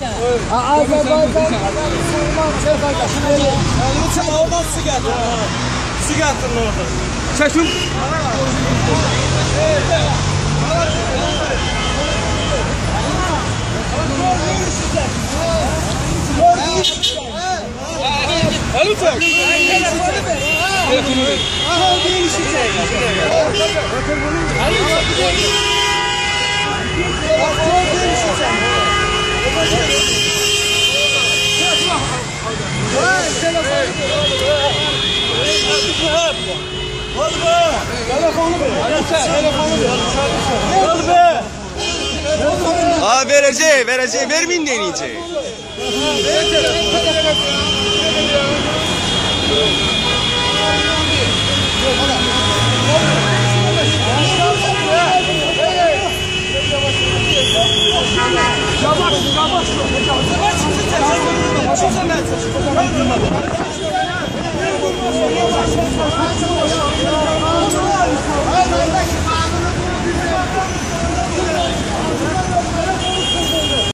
Azərbaycan Müslüman qardaşım. Lütfen oradan su getir. Su getirin orada. Çəkin. Alo çək. Telefonu ver. Aha bir işi çek. Telefonu ver. Telefonu ver. Be. Ha verəcək, verəcək. Verməyin denəyəcək. Yavaş, yavaş. Yavaş, yavaş.